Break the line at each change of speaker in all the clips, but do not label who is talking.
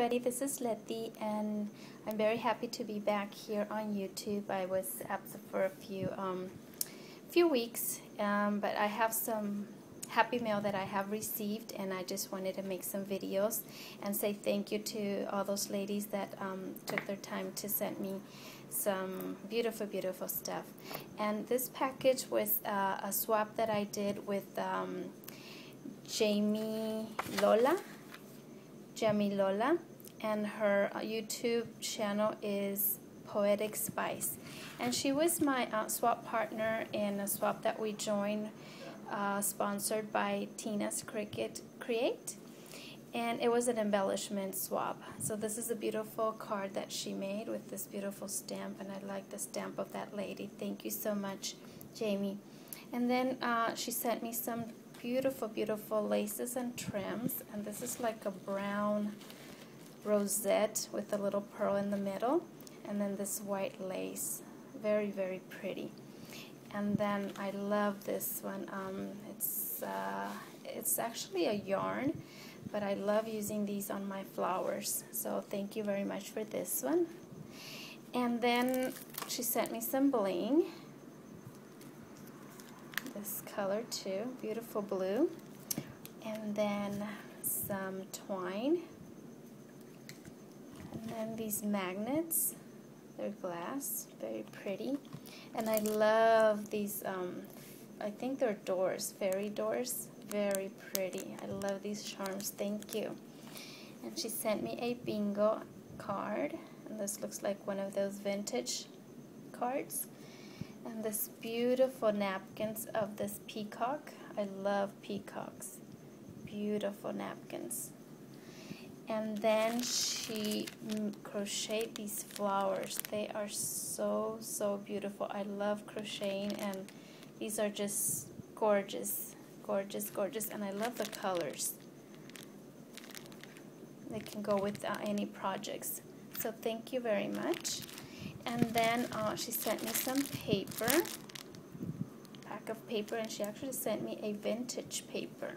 everybody, this is Letty and I'm very happy to be back here on YouTube. I was absent for a few um, few weeks, um, but I have some happy mail that I have received and I just wanted to make some videos and say thank you to all those ladies that um, took their time to send me some beautiful beautiful stuff and this package was uh, a swap that I did with um, Jamie Lola Jamie Lola and her uh, YouTube channel is Poetic Spice. And she was my uh, swap partner in a swap that we joined, uh, sponsored by Tina's Cricut Create. And it was an embellishment swap. So this is a beautiful card that she made with this beautiful stamp. And I like the stamp of that lady. Thank you so much, Jamie. And then uh, she sent me some beautiful, beautiful laces and trims. And this is like a brown rosette with a little pearl in the middle and then this white lace. Very very pretty. And then I love this one. Um, it's uh, it's actually a yarn but I love using these on my flowers. So thank you very much for this one. And then she sent me some bling this color too beautiful blue and then some twine and then these magnets, they're glass, very pretty. And I love these, um, I think they're doors, fairy doors, very pretty. I love these charms, thank you. And she sent me a bingo card, and this looks like one of those vintage cards. And this beautiful napkins of this peacock. I love peacocks. Beautiful napkins. And then she crocheted these flowers. They are so so beautiful. I love crocheting and these are just gorgeous gorgeous gorgeous. And I love the colors. They can go with uh, any projects. So thank you very much and then uh, she sent me some paper pack of paper and she actually sent me a vintage paper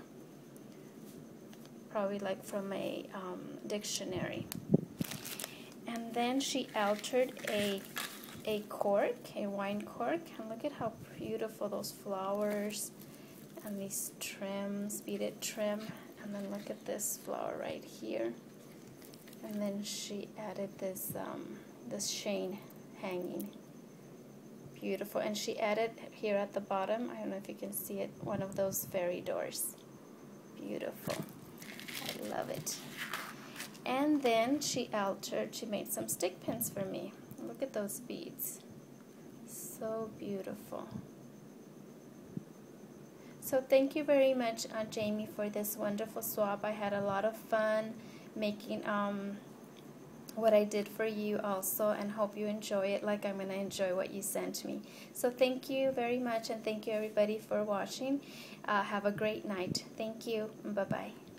probably like from a um, dictionary. And then she altered a a cork, a wine cork, and look at how beautiful those flowers and these trims, beaded trim, and then look at this flower right here. And then she added this um, this chain hanging. Beautiful, and she added here at the bottom, I don't know if you can see it, one of those fairy doors. Beautiful. I love it. And then she altered, she made some stick pins for me. Look at those beads. So beautiful. So thank you very much, Aunt Jamie, for this wonderful swap. I had a lot of fun making um, what I did for you also and hope you enjoy it like I'm going to enjoy what you sent me. So thank you very much and thank you everybody for watching. Uh, have a great night. Thank you. Bye-bye.